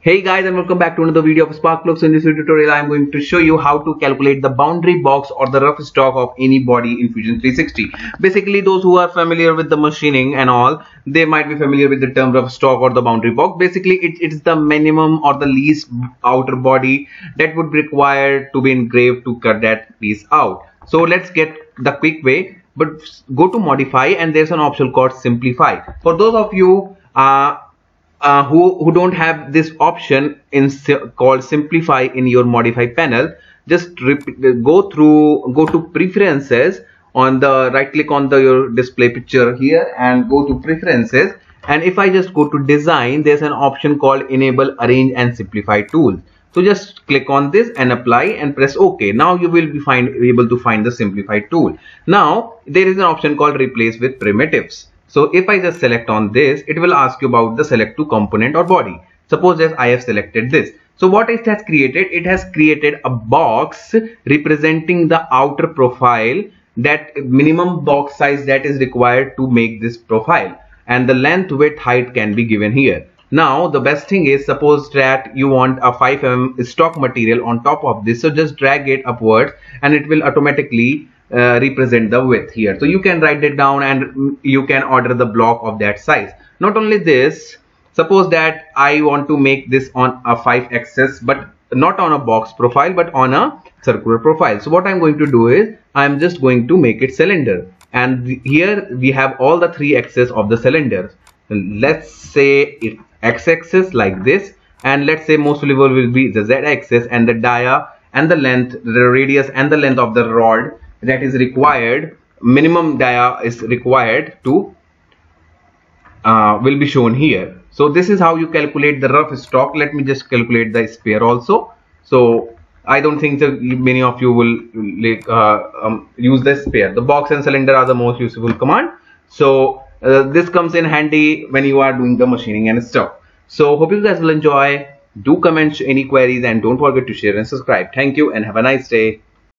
Hey guys and welcome back to another video of Sparkplug. So in this video tutorial I am going to show you how to calculate the boundary box or the rough stock of any body in Fusion 360. Basically those who are familiar with the machining and all they might be familiar with the term rough stock or the boundary box. Basically it, it's the minimum or the least outer body that would be required to be engraved to cut that piece out. So let's get the quick way but go to modify and there's an option called simplify. For those of you uh, uh, who, who don't have this option in called simplify in your modify panel just go through go to preferences on the right click on the your display picture here and go to preferences. And if I just go to design there's an option called enable arrange and simplify tools so just click on this and apply and press ok. Now you will be find able to find the simplify tool. Now there is an option called replace with primitives so if I just select on this, it will ask you about the select to component or body. Suppose as I have selected this. So what it has created, it has created a box representing the outer profile that minimum box size that is required to make this profile and the length width height can be given here. Now the best thing is suppose that you want a 5 mm stock material on top of this so just drag it upwards and it will automatically uh, represent the width here. So you can write it down and you can order the block of that size. Not only this suppose that I want to make this on a 5 axis but not on a box profile but on a circular profile. So what I'm going to do is I'm just going to make it cylinder. And here we have all the three axes of the cylinder. Let's say it x-axis like this and let's say most level will be the z-axis and the dia and the length the radius and the length of the rod that is required minimum dia is required to uh, will be shown here. So this is how you calculate the rough stock. Let me just calculate the sphere also. So I don't think that many of you will like uh, um, use the sphere the box and cylinder are the most useful command. So uh, this comes in handy when you are doing the machining and stuff. So hope you guys will enjoy. Do comment any queries and don't forget to share and subscribe. Thank you and have a nice day